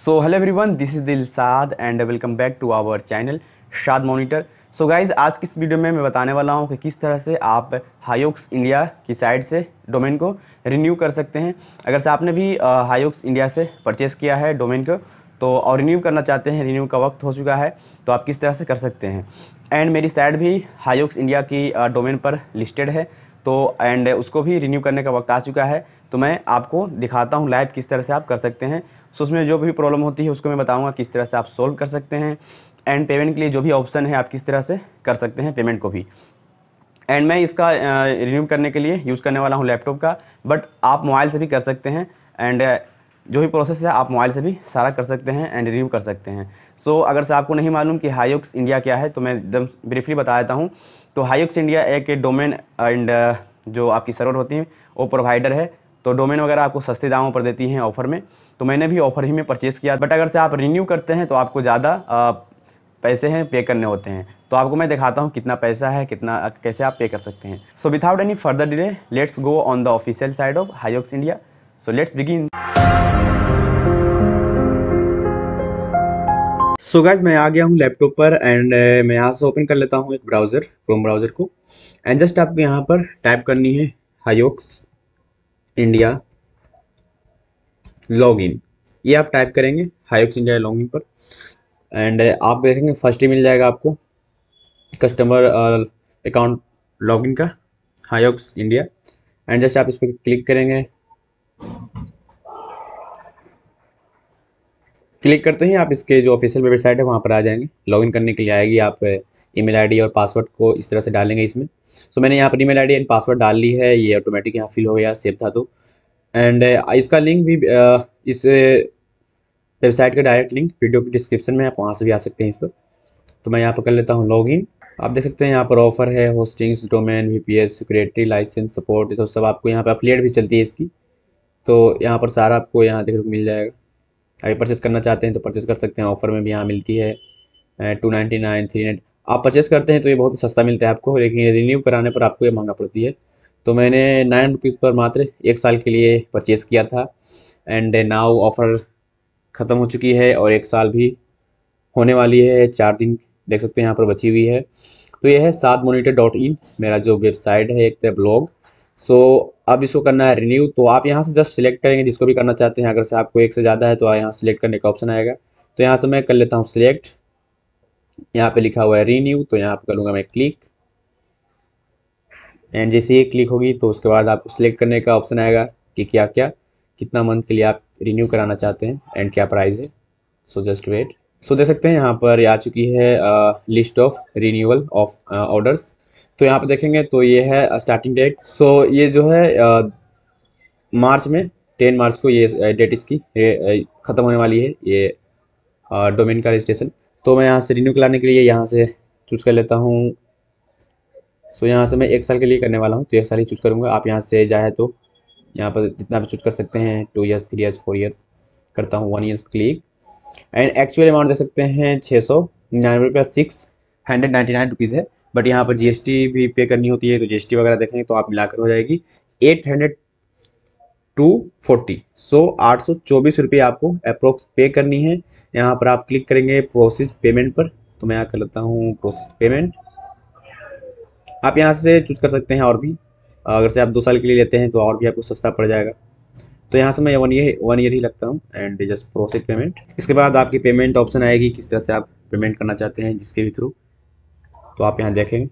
So hello everyone this is Dilshad and welcome back to our channel Shad monitor so guys आज की इस video में मैं बताने वाला हूँ कि किस तरह से आप हायोक्स इंडिया की साइड से डोमेन को रिन्यू कर सकते हैं। अगर से आपने भी हायोक्स इंडिया से परचेज़ किया है डोमेन को तो और रिन्यू करना चाहते हैं रिन्यू का वक्त हो चुका है तो आप किस तरह से कर सकते हैं। एंड मेरी साइड भी हायोक्स इंडिया की डोमेन पर लिस्टेड है। तो एंड उसको भी रिन्यू करने का वक्त आ चुका है। तो मैं आपको दिखाता हूँ लाइव किस तरह से आप कर सकते हैं। सो उसमें जो भी प्रॉब्लम होती है, उसको मैं बताऊँगा किस तरह से आप सोल्व कर सकते हैं। एंड पेमेंट के लिए जो भी ऑप्शन है, आप किस तरह से कर सकते हैं पेमेंट को भी। एंड मैं इसका रिन्यू करने के लिए यूज़ करने वाला हूँ लैपटॉप का बट आप मोबाइल से भी कर सकते हैं। एंड जो भी प्रोसेस है आप मोबाइल से भी सारा कर सकते हैं एंड रिव्यू कर सकते हैं। सो so, अगर से आपको नहीं मालूम कि हाईओक्स इंडिया क्या है तो मैं एकदम ब्रीफली बता देता हूँ। तो हाईओक्स इंडिया एक डोमेन एंड जो आपकी सर्वर होती है वो प्रोवाइडर है। तो डोमेन वगैरह आपको सस्ते दामों पर देती हैं ऑफ़र में। तो मैंने भी ऑफ़र ही में परचेज़ किया। बट अगर से आप रिन्यू करते हैं तो आपको ज़्यादा पैसे हैं पे करने होते हैं। तो आपको मैं दिखाता हूँ कितना पैसा है कितना कैसे आप पे कर सकते हैं। So without any further delay let's go on the official side of Hiox India so let's begin so so guys मैं आ गया हूँ लैपटॉप पर एंड uh, मैं यहाँ से ओपन कर लेता हूँ एक ब्राउज़र क्रोम ब्राउज़र को। एंड जस्ट आपको यहाँ पर टाइप करनी है हायोक्स इंडिया लॉगिन ये आप टाइप करेंगे हायोक्स इंडिया लॉगिन पर। एंड uh, आप देखेंगे फ़र्स्ट ही मिल जाएगा आपको कस्टमर अकाउंट लॉगिन का हायोक्स इंडिया एंड जस्ट आप इस पर क्लिक करेंगे। क्लिक करते ही आप इसके जो ऑफिशियल वेबसाइट है, वहाँ पर आ जाएँगे। लॉगिन करने के लिए आएगी आप ईमेल आईडी और पासवर्ड को इस तरह से डालेंगे इसमें। सो मैंने यहाँ पर ईमेल आईडी एंड पासवर्ड डाल ली है, ये ऑटोमेटिक यहाँ फिल हो गया सेव था तो। एंड इसका लिंक भी इस वेबसाइट का डायरेक्ट लिंक वीडियो के डिस्क्रिप्शन में आप वहाँ से भी आ सकते हैं इस पर। तो मैं यहाँ पर कर लेता हूँ लॉगिन आप देख सकते हैं यहाँ पर ऑफ़र है hostings domain V P S security license support तो सब आपको यहाँ पर अपलेट भी चलती है इसकी। तो यहाँ पर सारा आपको यहाँ देखने को मिल जाएगा। अगर परचेस करना चाहते हैं तो परचेस कर सकते हैं। ऑफ़र में भी यहाँ मिलती है two ninety nine three nine आप परचेस करते हैं तो ये बहुत सस्ता मिलता है आपको, लेकिन रिन्यू कराने पर आपको ये महँगा पड़ती है। तो मैंने नाइन रुपीज़ पर मात्र एक साल के लिए परचेज़ किया था एंड नाउ ऑफ़र ख़त्म हो चुकी है और एक साल भी होने वाली है, चार दिन देख सकते हैं यहाँ पर बची हुई है। तो ये है सात मोनीटर डॉट इन, मेरा जो वेबसाइट है, एक ब्लॉग सो so, अब इसको करना है रिन्यू तो आप यहाँ से जस्ट सिलेक्ट करेंगे जिसको भी करना चाहते हैं। अगर से आपको एक से ज़्यादा है तो यहाँ सिलेक्ट करने का ऑप्शन आएगा। तो यहाँ से मैं कर लेता हूँ सिलेक्ट यहाँ पे लिखा हुआ है रीन्यू तो यहाँ पे करूँगा मैं क्लिक एंड जैसे ये क्लिक होगी तो उसके बाद आपको सिलेक्ट करने का ऑप्शन आएगा कि क्या क्या कितना मंथ के लिए आप रिन्यू कराना चाहते हैं एंड क्या प्राइस है। सो जस्ट वेट सो देख सकते हैं यहाँ पर आ चुकी है list of renewal of orders तो यहाँ पे देखेंगे तो ये है स्टार्टिंग डेट सो ये जो है आ, मार्च में टेन मार्च को ये डेट इसकी ख़त्म होने वाली है ये डोमेन का रजिस्ट्रेशन तो मैं यहाँ से रिन्यू कराने के लिए यहाँ से चूज़ कर लेता हूँ. सो यहाँ से मैं एक साल के लिए करने वाला हूँ तो एक साल ही चूज़ करूँगा. आप यहाँ से जाए तो यहाँ पर जितना भी चूज़ कर सकते हैं two years three years four years करता हूँ one years click and actual amount दे सकते हैं छः सौ निन्यानवे रुपया six hundred ninety nine rupees है. बट यहाँ पर जीएसटी भी पे करनी होती है तो जीएसटी वगैरह देखेंगे तो आप मिलाकर हो जाएगी। Eight hundred two forty so आठ सौ चौबीस रुपये आपको अप्रोक्स पे करनी है। यहाँ पर आप क्लिक करेंगे प्रोसेस पेमेंट पर तो मैं यहाँ कर लेता हूँ प्रोसेस पेमेंट आप यहाँ से चूज़ कर सकते हैं और भी। अगर से आप दो साल के लिए लेते हैं तो और भी आपको सस्ता पड़ जाएगा। तो यहाँ से मैं वन ईयर वन ईयर ही लगता हूँ एंड जस्ट प्रोसेस पेमेंट इसके बाद आपकी पेमेंट ऑप्शन आएगी, किस तरह से आप पेमेंट करना चाहते हैं, जिसके भी थ्रू तो आप यहाँ देखेंगे।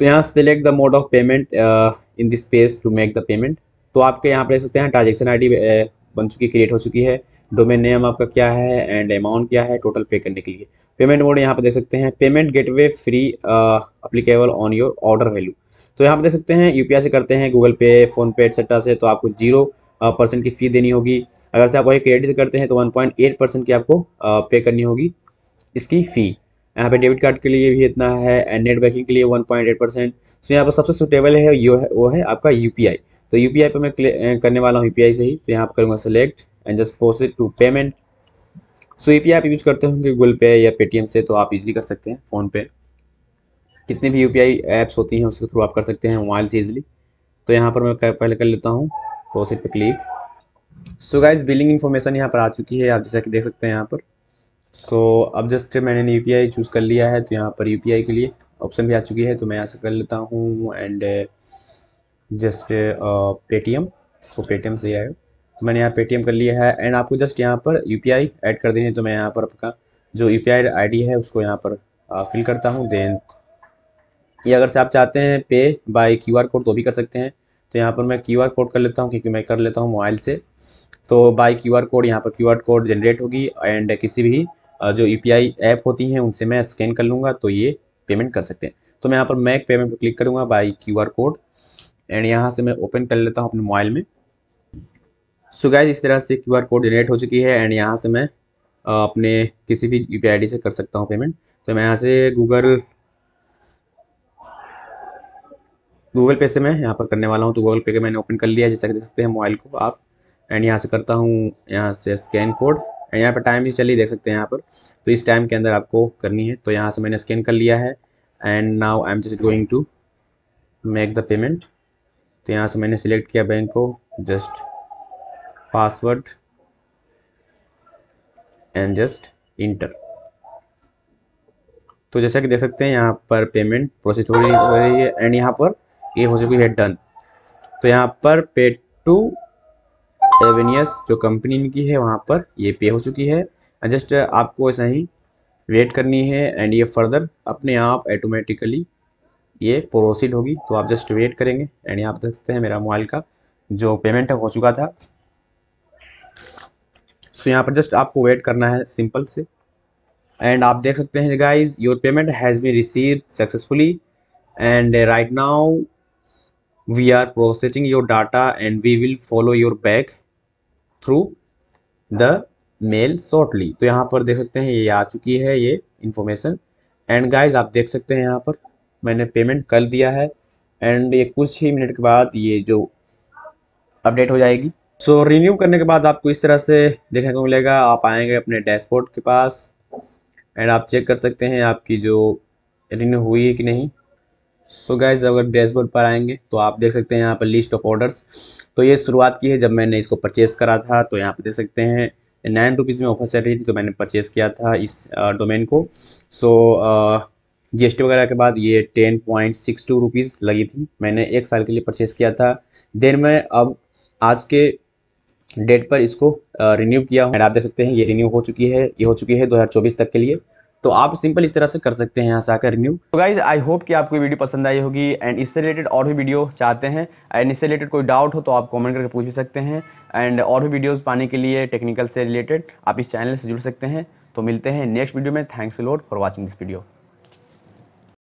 तो यहाँ select the mode of payment in this page to make the payment तो आपके यहाँ पर देख सकते हैं ट्रांजेक्शन आई uh, बन चुकी क्रिएट हो चुकी है। डोमेन नेम आपका क्या है एंड अमाउंट क्या है टोटल पे करने के लिए। पेमेंट मोड यहाँ पर देख सकते हैं। Payment gateway free applicable on your order value तो यहाँ पर देख सकते हैं यूपीआई से करते हैं गूगल पे फ़ोन पे एक्सेट्रा से तो आपको ज़ीरो परसेंट uh, की फ़ी देनी होगी। अगर से आप वही क्रेडिट से करते हैं तो वन पॉइंट एट परसेंट की आपको पे uh, करनी होगी। इसकी फ़ी यहाँ पे डेबिट कार्ड के लिए भी इतना है एंड नेट बैंकिंग के लिए one point eight percent so यहाँ पर सबसे सुटेबल है, यो है, वो है आपका यू पी आई तो यू पी आई पर मैं करने वाला हूँ यू पी आई से ही तो यहाँ पर करूँगा select and just proceed to payment so U P I आप यूज़ करते होंगे गूगल पे या पेटीएम से तो आप इजीली कर सकते हैं फ़ोन पे. कितनी भी यू पी आई ऐप्स होती हैं, उसके थ्रू आप कर सकते हैं मोबाइल से ईजिली तो यहाँ पर मैं पहले कर लेता हूँ प्रोसीड पर click so guys billing information यहाँ पर आ चुकी है, आप जैसा कि देख सकते हैं यहाँ पर. सो so, अब जस्ट मैंने यू पी चूज़ कर लिया है तो यहाँ पर यू पी आई के लिए ऑप्शन भी आ चुकी है तो मैं यहाँ से कर लेता हूँ and just Paytm so Paytm से आएगा तो मैंने यहाँ पेटीएम कर लिया है एंड आपको जस्ट यहाँ पर यू पी आई ऐड कर देनी है तो मैं यहाँ पर आपका जो यू पी है उसको यहाँ पर फिल करता हूँ देन ये अगर से आप चाहते हैं पे बाय क्यू आर कोड तो भी कर सकते हैं। तो यहाँ पर मैं क्यू आर कोड कर लेता हूँ क्योंकि मैं कर लेता हूँ मोबाइल से। तो बाय क्यू आर कोड यहाँ पर क्यू आर कोड जनरेट होगी एंड किसी भी जो यू पी आई ऐप होती हैं, उनसे मैं स्कैन कर लूँगा तो ये पेमेंट कर सकते हैं। तो मैं यहाँ पर मैक पेमेंट पर क्लिक करूँगा बाई क्यू कोड एंड यहाँ से मैं ओपन कर लेता हूँ अपने मोबाइल में। सो so इस तरह से क्यू आर कोड जनरेट हो चुकी है एंड यहाँ से मैं अपने किसी भी यू पी से कर सकता हूँ पेमेंट तो मैं यहाँ से गूगल गूगल पे से मैं यहाँ पर करने वाला हूँ। तो गूगल पे का मैंने ओपन कर लिया जैसा कि देख सकते हैं मोबाइल को आप। एंड यहाँ से करता हूँ, यहाँ से स्कैन कोड एंड यहाँ पर टाइम भी चलिए देख सकते हैं यहाँ पर। तो इस टाइम के अंदर आपको करनी है। तो यहाँ से मैंने स्कैन कर लिया है। And now I am just going to make the payment तो यहाँ से मैंने सिलेक्ट किया बैंक को। Just password and just enter तो जैसा कि देख सकते हैं, यहाँ पर पेमेंट प्रोसेस हो रही है। एंड यहाँ पर ये हो चुकी है डन तो यहाँ पर पे टू एवेनियस जो कंपनी इनकी है, वहाँ पर ये पे हो चुकी है। जस्ट आपको ऐसा ही वेट करनी है एंड ये फर्दर अपने आप ऑटोमेटिकली ये प्रोसीड होगी। तो आप जस्ट वेट करेंगे एंड यहाँ देख सकते हैं मेरा मोबाइल का जो पेमेंट है हो चुका था। सो यहाँ पर जस्ट आपको वेट करना है सिंपल से। एंड आप देख सकते हैं guys your payment has be receive successfully and right now we are processing your data and we will follow your back through the mail shortly तो यहाँ पर देख सकते हैं ये आ चुकी है ये इन्फॉर्मेशन एंड गाइज़ आप देख सकते हैं यहाँ पर मैंने पेमेंट कर दिया है। एंड ये कुछ ही मिनट के बाद ये जो अपडेट हो जाएगी। So, रिन्यू करने के बाद आपको इस तरह से देखने को मिलेगा। आप आएँगे अपने डैशबोर्ड के पास। एंड आप चेक कर सकते हैं आपकी जो रिन्यू हुई है कि नहीं। सो so गैस अगर डैशबोर्ड पर आएँगे तो आप देख सकते हैं यहाँ पर लिस्ट ऑफ़ ऑर्डर्स तो ये शुरुआत की है, जब मैंने इसको परचेज़ करा था तो यहाँ पर देख सकते हैं नाइन रुपीज़ में ऑफ़र चल रही थी तो मैंने परचेज़ किया था इस डोमेन को। सो जी एस टी वगैरह के बाद ये ten point six two rupees लगी थी। मैंने एक साल के लिए परचेज़ किया था। देन मैं अब आज के डेट पर इसको रिन्यू किया हूँ। आप देख सकते हैं, ये रिन्यू हो चुकी है, ये हो चुकी है 2024 तक के लिए। तो आप सिंपल इस तरह से कर सकते हैं यहाँ से आकर रिन्यू तो गाइज़ आई होप कि आपको वीडियो पसंद आई होगी एंड इससे रिलेटेड और भी वीडियो चाहते हैं एंड इससे रिलेटेड कोई डाउट हो तो आप कमेंट करके पूछ भी सकते हैं एंड और भी वीडियोस पाने के लिए टेक्निकल से रिलेटेड आप इस चैनल से जुड़ सकते हैं। तो मिलते हैं नेक्स्ट वीडियो में। Thanks lot for watching this video